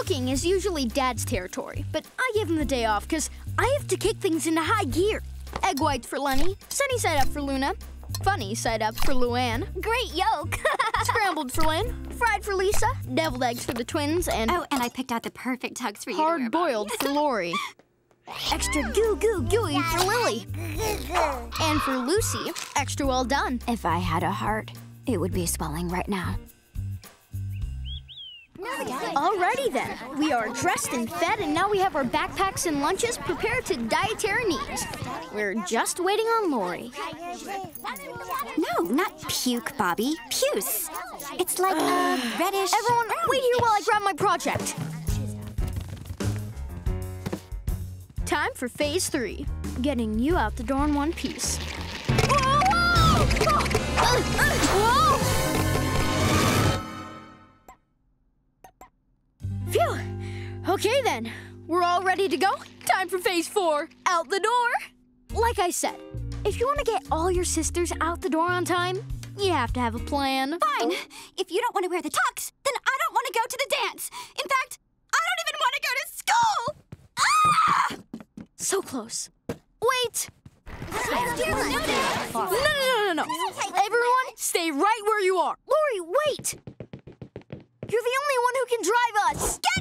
Cooking is usually Dad's territory, but I give him the day off because I have to kick things into high gear. Egg whites for Leni, sunny side up for Luna, funny side up for Luan, Great yolk. scrambled for Lynn, fried for Lisa, deviled eggs for the twins, and oh, and I picked out the perfect tux for you to hard boiled for Lori. Extra goo goo gooey for Lily. And for Lucy, extra well done. If I had a heart, it would be swelling right now. Alrighty then. We are dressed and fed, and now we have our backpacks and lunches prepared to dietary needs. We're just waiting on Lori. No, not puke, Bobby. Puce. It's like a uh, reddish. Everyone, wait here while I grab my project. Time for phase three. Getting you out the door in one piece. Then, we're all ready to go. Time for phase four. Out the door. Like I said, if you want to get all your sisters out the door on time, you have to have a plan. Fine. If you don't want to wear the tux, then I don't want to go to the dance. In fact, I don't even want to go to school. Ah! So close. Wait! No, no, no, no, no. Everyone, stay right where you are. Lori, wait! You're the only one who can drive us. Get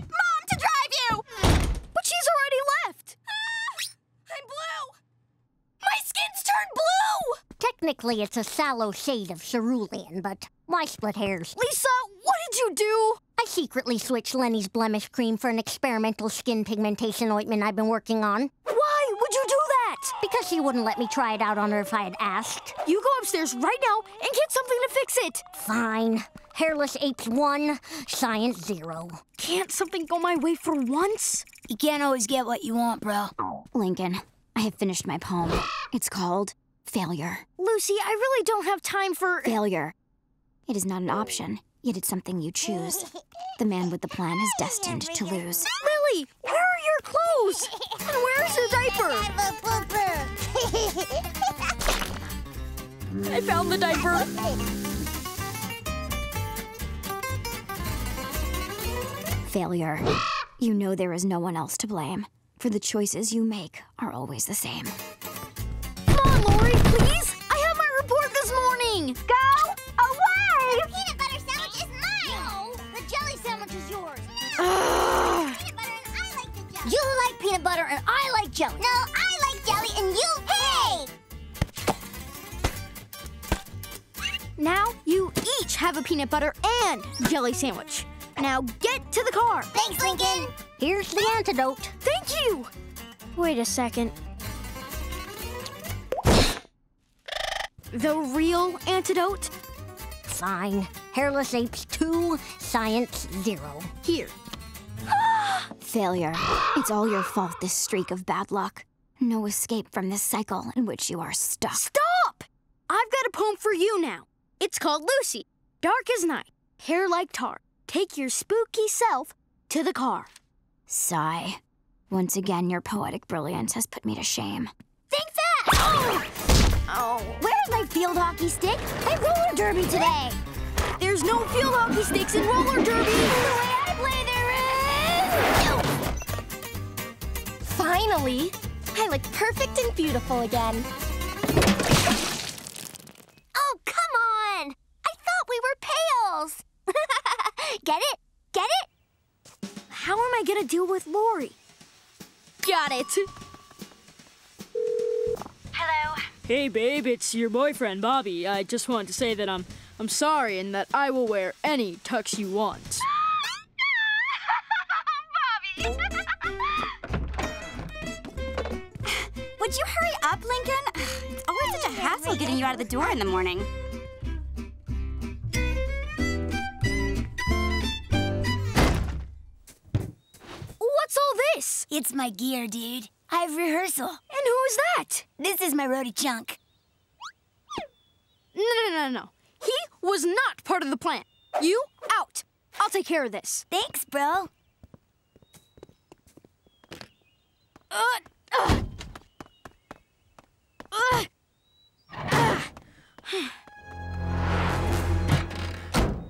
Technically, it's a sallow shade of cerulean, but why split hairs? Lisa, what did you do? I secretly switched Leni's blemish cream for an experimental skin pigmentation ointment I've been working on. Why would you do that? Because she wouldn't let me try it out on her if I had asked. You go upstairs right now and get something to fix it. Fine. Hairless apes one, science zero. Can't something go my way for once? You can't always get what you want, bro. Lincoln, I have finished my poem. It's called Failure. Lucy, I really don't have time for. Failure. It is not an option, yet it's something you choose. The man with the plan is destined to lose. Lily, where are your clothes? And where's your diaper? I found the diaper. Failure. You know there is no one else to blame, for the choices you make are always the same. You like peanut butter and I like jelly. No, I like jelly and you... Hey! Now you each have a peanut butter and jelly sandwich. Now get to the car. Thanks, Lincoln. Here's the antidote. Thank you. Wait a second. The real antidote? Fine. Hairless apes two, science zero. Here. Failure. It's all your fault, this streak of bad luck. No escape from this cycle in which you are stuck. Stop! I've got a poem for you now. It's called Lucy. Dark as night, hair like tar. Take your spooky self to the car. Sigh. Once again, your poetic brilliance has put me to shame. Think that. Oh. oh where's my field hockey stick? I roller derby today. There's no field hockey sticks in roller derby. Finally! I look perfect and beautiful again. Oh, come on! I thought we were pails. Get it? Get it? How am I gonna deal with Lori? Got it. Hello. Hey babe, it's your boyfriend Bobby. I just wanted to say that I'm I'm sorry and that I will wear any tux you want. Would you hurry up, Lincoln? It's always such a hassle getting you out of the door in the morning. What's all this? It's my gear, dude. I have rehearsal. And who is that? This is my roadie chunk. No, no, no, no. He was not part of the plan. You out. I'll take care of this. Thanks, bro. Uh.